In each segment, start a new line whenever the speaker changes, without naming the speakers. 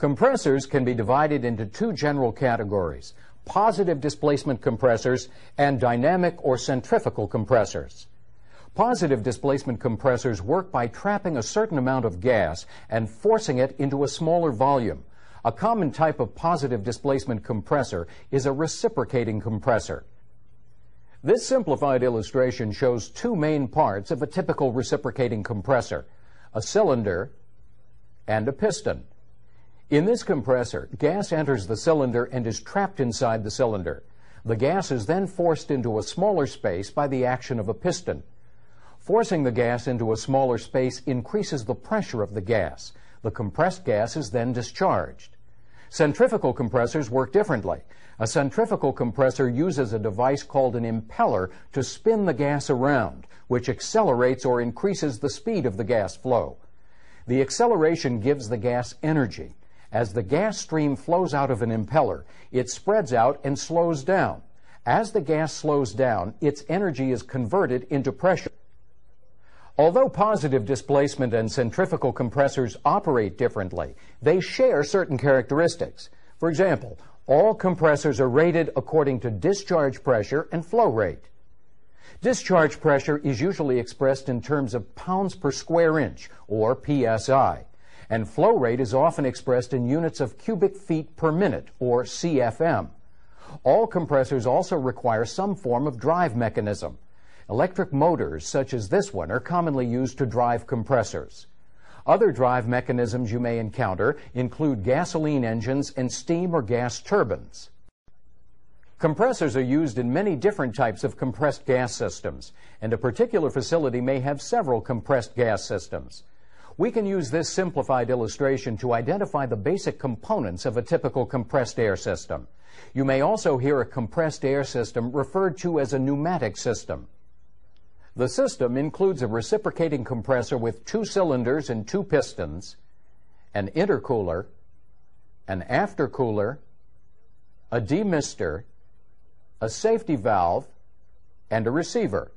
Compressors can be divided into two general categories, positive displacement compressors and dynamic or centrifugal compressors. Positive displacement compressors work by trapping a certain amount of gas and forcing it into a smaller volume. A common type of positive displacement compressor is a reciprocating compressor. This simplified illustration shows two main parts of a typical reciprocating compressor, a cylinder and a piston. In this compressor, gas enters the cylinder and is trapped inside the cylinder. The gas is then forced into a smaller space by the action of a piston. Forcing the gas into a smaller space increases the pressure of the gas. The compressed gas is then discharged. Centrifugal compressors work differently. A centrifugal compressor uses a device called an impeller to spin the gas around, which accelerates or increases the speed of the gas flow. The acceleration gives the gas energy. As the gas stream flows out of an impeller, it spreads out and slows down. As the gas slows down, its energy is converted into pressure. Although positive displacement and centrifugal compressors operate differently, they share certain characteristics. For example, all compressors are rated according to discharge pressure and flow rate. Discharge pressure is usually expressed in terms of pounds per square inch, or PSI and flow rate is often expressed in units of cubic feet per minute, or CFM. All compressors also require some form of drive mechanism. Electric motors, such as this one, are commonly used to drive compressors. Other drive mechanisms you may encounter include gasoline engines and steam or gas turbines. Compressors are used in many different types of compressed gas systems, and a particular facility may have several compressed gas systems. We can use this simplified illustration to identify the basic components of a typical compressed air system. You may also hear a compressed air system referred to as a pneumatic system. The system includes a reciprocating compressor with two cylinders and two pistons, an intercooler, an aftercooler, a demister, a safety valve, and a receiver.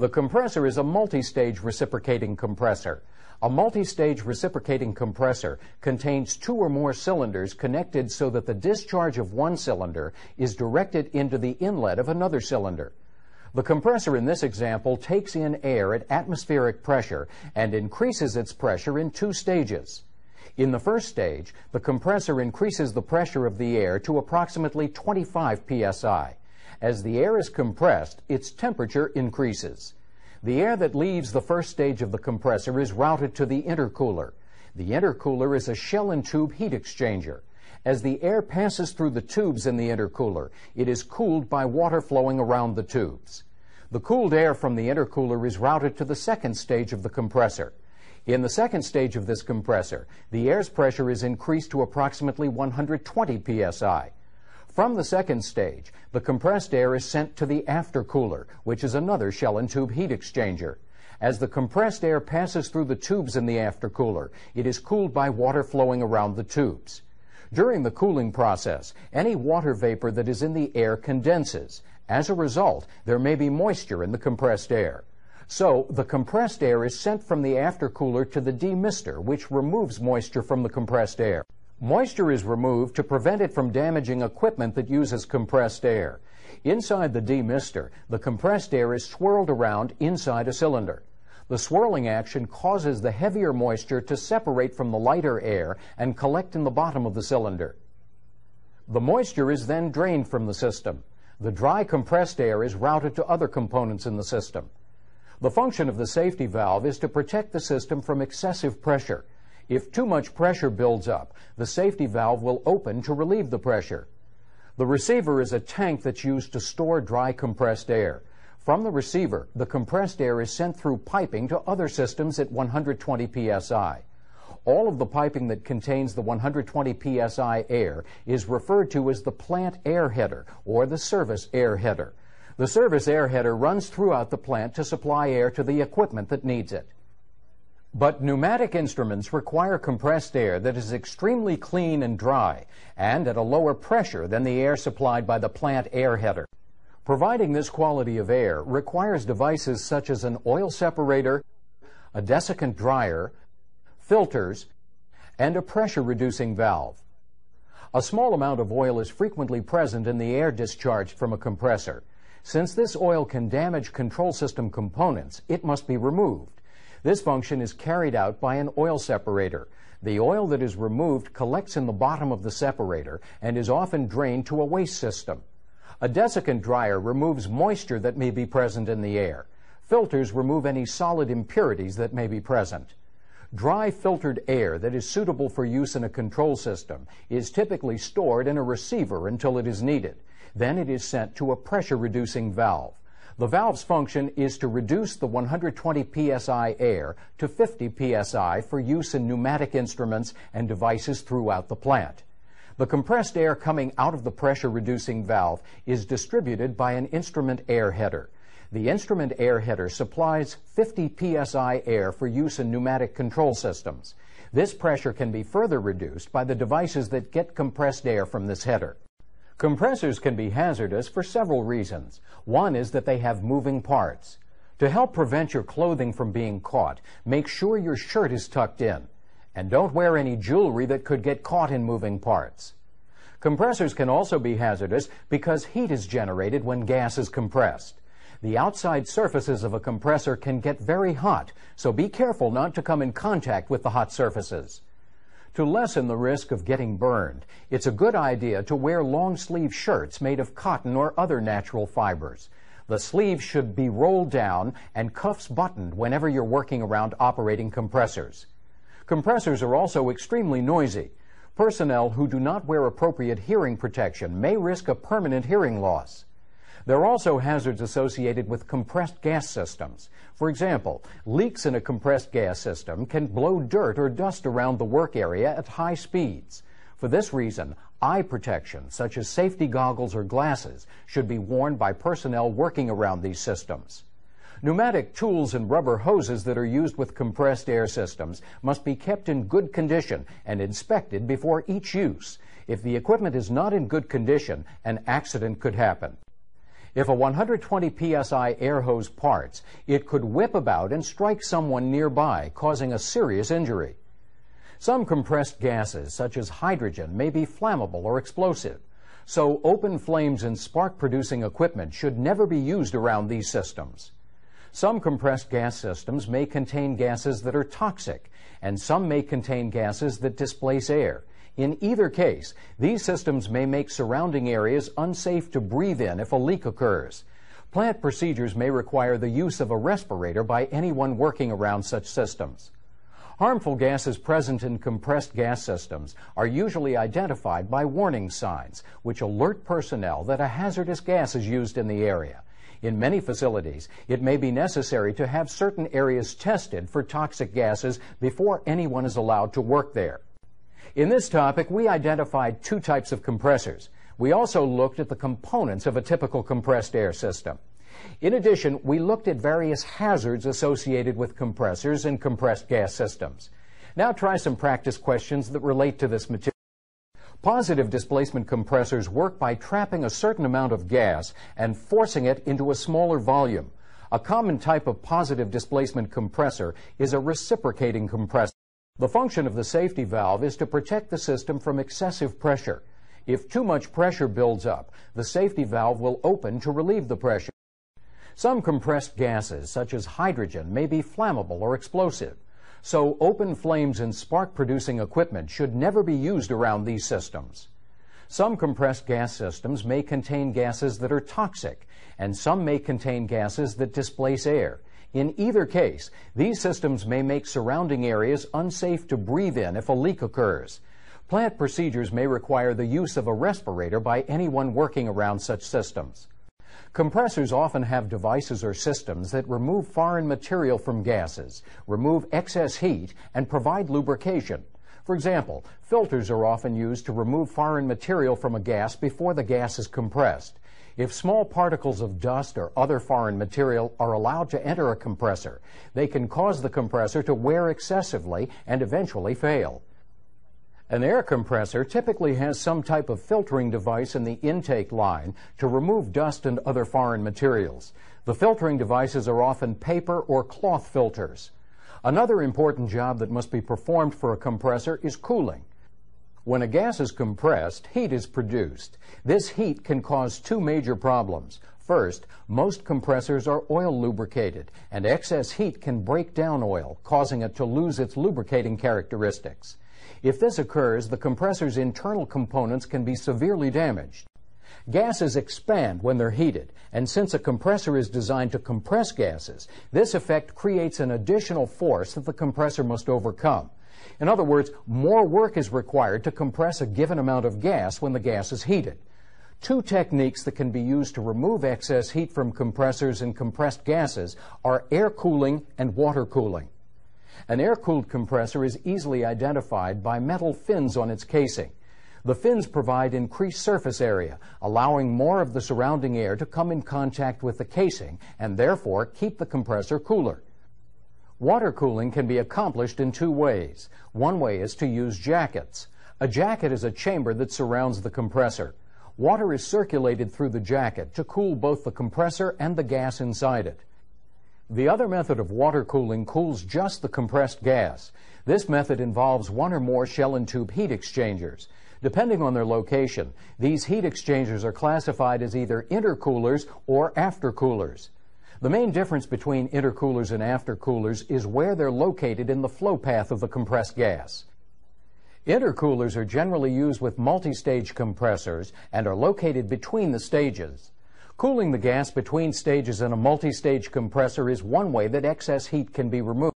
The compressor is a multi-stage reciprocating compressor. A multi-stage reciprocating compressor contains two or more cylinders connected so that the discharge of one cylinder is directed into the inlet of another cylinder. The compressor in this example takes in air at atmospheric pressure and increases its pressure in two stages. In the first stage, the compressor increases the pressure of the air to approximately 25 psi. As the air is compressed, its temperature increases. The air that leaves the first stage of the compressor is routed to the intercooler. The intercooler is a shell and tube heat exchanger. As the air passes through the tubes in the intercooler, it is cooled by water flowing around the tubes. The cooled air from the intercooler is routed to the second stage of the compressor. In the second stage of this compressor, the air's pressure is increased to approximately 120 psi. From the second stage, the compressed air is sent to the aftercooler, which is another shell and tube heat exchanger. As the compressed air passes through the tubes in the aftercooler, it is cooled by water flowing around the tubes. During the cooling process, any water vapor that is in the air condenses. As a result, there may be moisture in the compressed air. So, the compressed air is sent from the aftercooler to the demister, which removes moisture from the compressed air. Moisture is removed to prevent it from damaging equipment that uses compressed air. Inside the demister, the compressed air is swirled around inside a cylinder. The swirling action causes the heavier moisture to separate from the lighter air and collect in the bottom of the cylinder. The moisture is then drained from the system. The dry compressed air is routed to other components in the system. The function of the safety valve is to protect the system from excessive pressure. If too much pressure builds up, the safety valve will open to relieve the pressure. The receiver is a tank that's used to store dry compressed air. From the receiver, the compressed air is sent through piping to other systems at 120 psi. All of the piping that contains the 120 psi air is referred to as the plant air header or the service air header. The service air header runs throughout the plant to supply air to the equipment that needs it. But pneumatic instruments require compressed air that is extremely clean and dry and at a lower pressure than the air supplied by the plant air header. Providing this quality of air requires devices such as an oil separator, a desiccant dryer, filters, and a pressure-reducing valve. A small amount of oil is frequently present in the air discharged from a compressor. Since this oil can damage control system components, it must be removed. This function is carried out by an oil separator. The oil that is removed collects in the bottom of the separator and is often drained to a waste system. A desiccant dryer removes moisture that may be present in the air. Filters remove any solid impurities that may be present. Dry filtered air that is suitable for use in a control system is typically stored in a receiver until it is needed. Then it is sent to a pressure reducing valve. The valve's function is to reduce the 120 psi air to 50 psi for use in pneumatic instruments and devices throughout the plant. The compressed air coming out of the pressure reducing valve is distributed by an instrument air header. The instrument air header supplies 50 psi air for use in pneumatic control systems. This pressure can be further reduced by the devices that get compressed air from this header. Compressors can be hazardous for several reasons. One is that they have moving parts. To help prevent your clothing from being caught, make sure your shirt is tucked in. And don't wear any jewelry that could get caught in moving parts. Compressors can also be hazardous because heat is generated when gas is compressed. The outside surfaces of a compressor can get very hot, so be careful not to come in contact with the hot surfaces. To lessen the risk of getting burned, it's a good idea to wear long sleeve shirts made of cotton or other natural fibers. The sleeves should be rolled down and cuffs buttoned whenever you're working around operating compressors. Compressors are also extremely noisy. Personnel who do not wear appropriate hearing protection may risk a permanent hearing loss. There are also hazards associated with compressed gas systems. For example, leaks in a compressed gas system can blow dirt or dust around the work area at high speeds. For this reason, eye protection, such as safety goggles or glasses, should be worn by personnel working around these systems. Pneumatic tools and rubber hoses that are used with compressed air systems must be kept in good condition and inspected before each use. If the equipment is not in good condition, an accident could happen. If a 120 psi air hose parts, it could whip about and strike someone nearby, causing a serious injury. Some compressed gases, such as hydrogen, may be flammable or explosive. So open flames in spark-producing equipment should never be used around these systems. Some compressed gas systems may contain gases that are toxic, and some may contain gases that displace air. In either case, these systems may make surrounding areas unsafe to breathe in if a leak occurs. Plant procedures may require the use of a respirator by anyone working around such systems. Harmful gases present in compressed gas systems are usually identified by warning signs, which alert personnel that a hazardous gas is used in the area. In many facilities, it may be necessary to have certain areas tested for toxic gases before anyone is allowed to work there. In this topic, we identified two types of compressors. We also looked at the components of a typical compressed air system. In addition, we looked at various hazards associated with compressors and compressed gas systems. Now try some practice questions that relate to this material. Positive displacement compressors work by trapping a certain amount of gas and forcing it into a smaller volume. A common type of positive displacement compressor is a reciprocating compressor. The function of the safety valve is to protect the system from excessive pressure. If too much pressure builds up, the safety valve will open to relieve the pressure. Some compressed gases, such as hydrogen, may be flammable or explosive. So open flames in spark-producing equipment should never be used around these systems. Some compressed gas systems may contain gases that are toxic, and some may contain gases that displace air. In either case, these systems may make surrounding areas unsafe to breathe in if a leak occurs. Plant procedures may require the use of a respirator by anyone working around such systems. Compressors often have devices or systems that remove foreign material from gases, remove excess heat, and provide lubrication. For example, filters are often used to remove foreign material from a gas before the gas is compressed. If small particles of dust or other foreign material are allowed to enter a compressor, they can cause the compressor to wear excessively and eventually fail. An air compressor typically has some type of filtering device in the intake line to remove dust and other foreign materials. The filtering devices are often paper or cloth filters. Another important job that must be performed for a compressor is cooling. When a gas is compressed, heat is produced. This heat can cause two major problems. First, most compressors are oil lubricated, and excess heat can break down oil, causing it to lose its lubricating characteristics. If this occurs, the compressor's internal components can be severely damaged. Gases expand when they're heated, and since a compressor is designed to compress gases, this effect creates an additional force that the compressor must overcome. In other words, more work is required to compress a given amount of gas when the gas is heated. Two techniques that can be used to remove excess heat from compressors and compressed gases are air cooling and water cooling. An air-cooled compressor is easily identified by metal fins on its casing. The fins provide increased surface area, allowing more of the surrounding air to come in contact with the casing and therefore keep the compressor cooler. Water cooling can be accomplished in two ways. One way is to use jackets. A jacket is a chamber that surrounds the compressor. Water is circulated through the jacket to cool both the compressor and the gas inside it. The other method of water cooling cools just the compressed gas. This method involves one or more shell and tube heat exchangers. Depending on their location, these heat exchangers are classified as either intercoolers or aftercoolers. The main difference between intercoolers and aftercoolers is where they're located in the flow path of the compressed gas. Intercoolers are generally used with multi-stage compressors and are located between the stages. Cooling the gas between stages in a multi-stage compressor is one way that excess heat can be removed.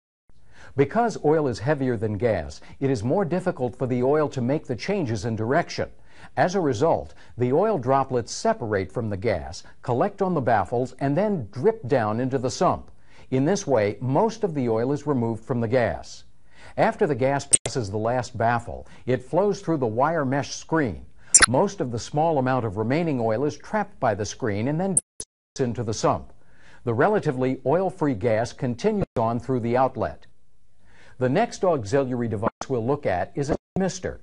Because oil is heavier than gas, it is more difficult for the oil to make the changes in direction. As a result, the oil droplets separate from the gas, collect on the baffles, and then drip down into the sump. In this way, most of the oil is removed from the gas. After the gas passes the last baffle, it flows through the wire mesh screen. Most of the small amount of remaining oil is trapped by the screen and then into the sump. The relatively oil-free gas continues on through the outlet. The next auxiliary device we'll look at is a demister.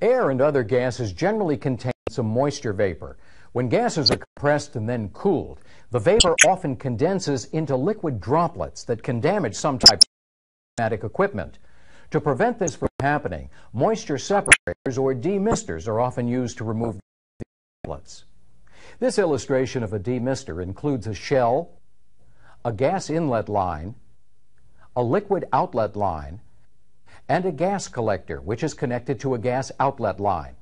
Air and other gases generally contain some moisture vapor. When gases are compressed and then cooled, the vapor often condenses into liquid droplets that can damage some type of automatic equipment. To prevent this from happening, moisture separators or demisters are often used to remove the droplets. This illustration of a demister includes a shell, a gas inlet line, a liquid outlet line, and a gas collector, which is connected to a gas outlet line.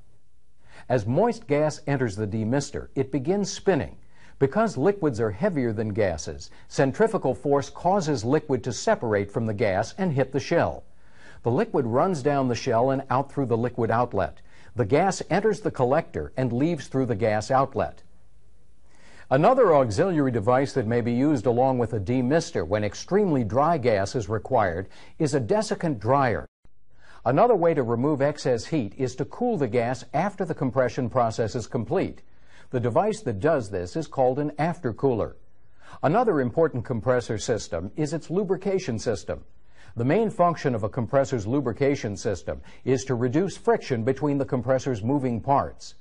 As moist gas enters the demister, it begins spinning. Because liquids are heavier than gases, centrifugal force causes liquid to separate from the gas and hit the shell. The liquid runs down the shell and out through the liquid outlet. The gas enters the collector and leaves through the gas outlet. Another auxiliary device that may be used along with a demister when extremely dry gas is required is a desiccant dryer. Another way to remove excess heat is to cool the gas after the compression process is complete. The device that does this is called an aftercooler. Another important compressor system is its lubrication system. The main function of a compressor's lubrication system is to reduce friction between the compressor's moving parts.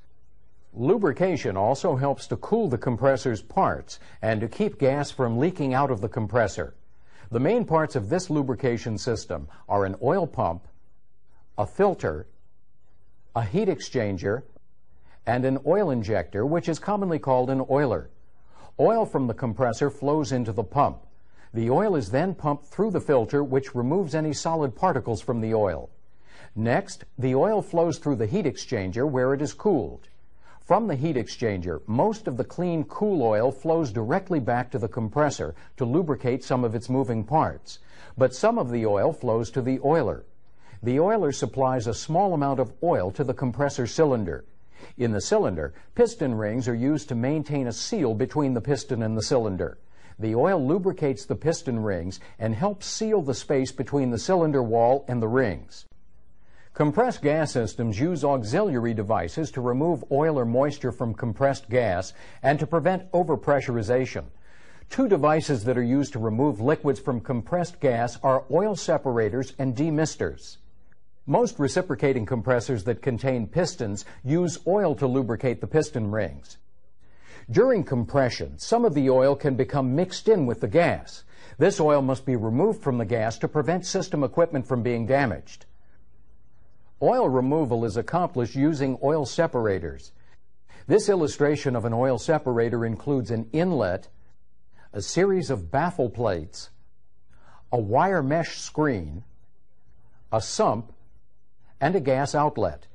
Lubrication also helps to cool the compressor's parts and to keep gas from leaking out of the compressor. The main parts of this lubrication system are an oil pump, a filter, a heat exchanger, and an oil injector, which is commonly called an oiler. Oil from the compressor flows into the pump. The oil is then pumped through the filter, which removes any solid particles from the oil. Next, the oil flows through the heat exchanger where it is cooled. From the heat exchanger, most of the clean cool oil flows directly back to the compressor to lubricate some of its moving parts, but some of the oil flows to the oiler. The oiler supplies a small amount of oil to the compressor cylinder. In the cylinder, piston rings are used to maintain a seal between the piston and the cylinder. The oil lubricates the piston rings and helps seal the space between the cylinder wall and the rings. Compressed gas systems use auxiliary devices to remove oil or moisture from compressed gas and to prevent overpressurization. Two devices that are used to remove liquids from compressed gas are oil separators and demisters. Most reciprocating compressors that contain pistons use oil to lubricate the piston rings. During compression, some of the oil can become mixed in with the gas. This oil must be removed from the gas to prevent system equipment from being damaged. Oil removal is accomplished using oil separators. This illustration of an oil separator includes an inlet, a series of baffle plates, a wire mesh screen, a sump, and a gas outlet.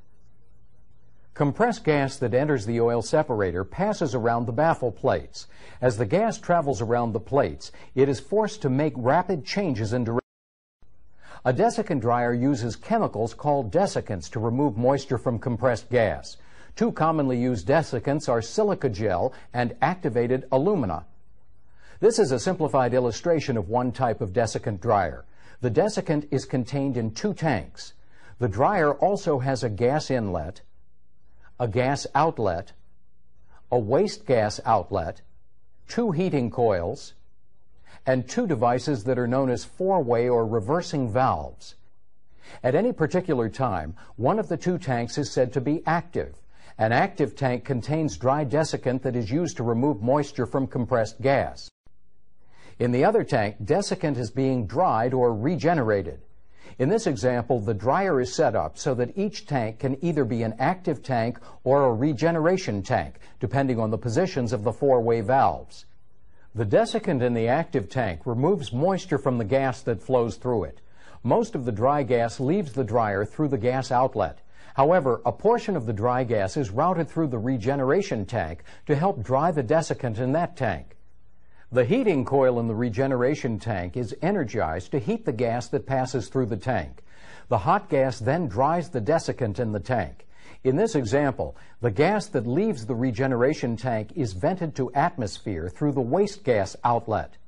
Compressed gas that enters the oil separator passes around the baffle plates. As the gas travels around the plates, it is forced to make rapid changes in direction. A desiccant dryer uses chemicals called desiccants to remove moisture from compressed gas. Two commonly used desiccants are silica gel and activated alumina. This is a simplified illustration of one type of desiccant dryer. The desiccant is contained in two tanks. The dryer also has a gas inlet, a gas outlet, a waste gas outlet, two heating coils, and two devices that are known as four-way or reversing valves. At any particular time, one of the two tanks is said to be active. An active tank contains dry desiccant that is used to remove moisture from compressed gas. In the other tank, desiccant is being dried or regenerated. In this example, the dryer is set up so that each tank can either be an active tank or a regeneration tank, depending on the positions of the four-way valves. The desiccant in the active tank removes moisture from the gas that flows through it. Most of the dry gas leaves the dryer through the gas outlet. However, a portion of the dry gas is routed through the regeneration tank to help dry the desiccant in that tank. The heating coil in the regeneration tank is energized to heat the gas that passes through the tank. The hot gas then dries the desiccant in the tank. In this example, the gas that leaves the regeneration tank is vented to atmosphere through the waste gas outlet.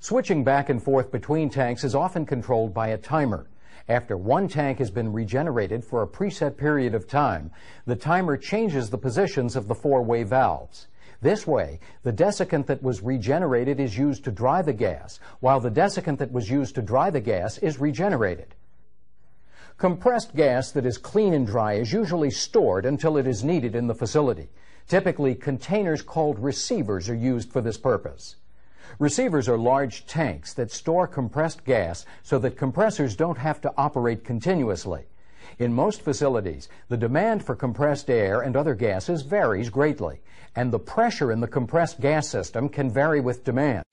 Switching back and forth between tanks is often controlled by a timer. After one tank has been regenerated for a preset period of time, the timer changes the positions of the four-way valves. This way, the desiccant that was regenerated is used to dry the gas, while the desiccant that was used to dry the gas is regenerated. Compressed gas that is clean and dry is usually stored until it is needed in the facility. Typically, containers called receivers are used for this purpose. Receivers are large tanks that store compressed gas so that compressors don't have to operate continuously. In most facilities, the demand for compressed air and other gases varies greatly, and the pressure in the compressed gas system can vary with demand.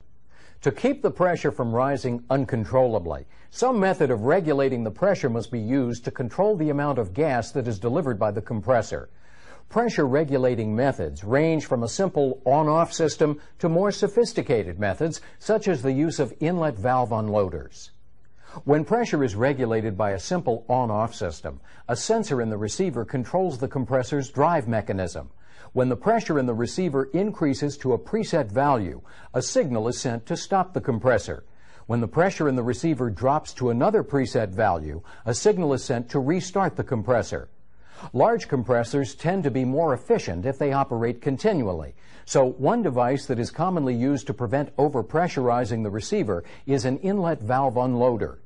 To keep the pressure from rising uncontrollably, some method of regulating the pressure must be used to control the amount of gas that is delivered by the compressor. Pressure regulating methods range from a simple on-off system to more sophisticated methods, such as the use of inlet valve unloaders. When pressure is regulated by a simple on-off system, a sensor in the receiver controls the compressor's drive mechanism. When the pressure in the receiver increases to a preset value, a signal is sent to stop the compressor. When the pressure in the receiver drops to another preset value, a signal is sent to restart the compressor. Large compressors tend to be more efficient if they operate continually. So one device that is commonly used to prevent overpressurizing the receiver is an inlet valve unloader.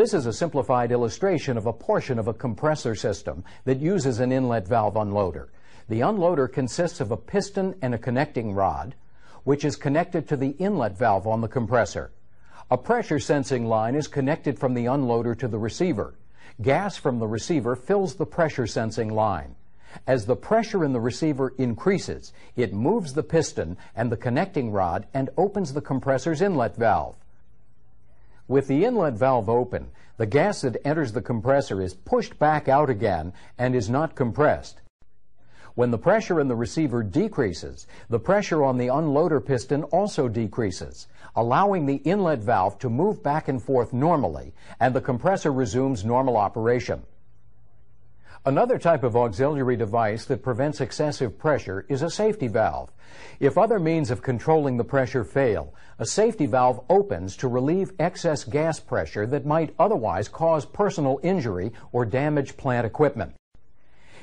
This is a simplified illustration of a portion of a compressor system that uses an inlet valve unloader. The unloader consists of a piston and a connecting rod, which is connected to the inlet valve on the compressor. A pressure sensing line is connected from the unloader to the receiver. Gas from the receiver fills the pressure sensing line. As the pressure in the receiver increases, it moves the piston and the connecting rod and opens the compressor's inlet valve. With the inlet valve open, the gas that enters the compressor is pushed back out again and is not compressed. When the pressure in the receiver decreases, the pressure on the unloader piston also decreases, allowing the inlet valve to move back and forth normally, and the compressor resumes normal operation. Another type of auxiliary device that prevents excessive pressure is a safety valve. If other means of controlling the pressure fail, a safety valve opens to relieve excess gas pressure that might otherwise cause personal injury or damage plant equipment.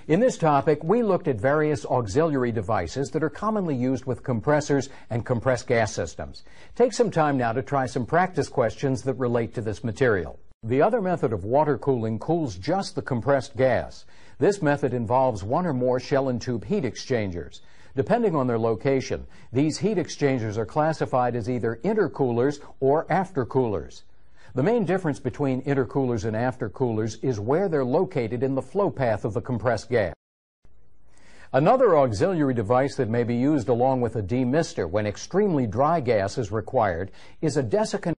In this topic, we looked at various auxiliary devices that are commonly used with compressors and compressed gas systems. Take some time now to try some practice questions that relate to this material. The other method of water cooling cools just the compressed gas. This method involves one or more shell and tube heat exchangers. Depending on their location, these heat exchangers are classified as either intercoolers or aftercoolers. The main difference between intercoolers and aftercoolers is where they're located in the flow path of the compressed gas. Another auxiliary device that may be used along with a demister when extremely dry gas is required is a desiccant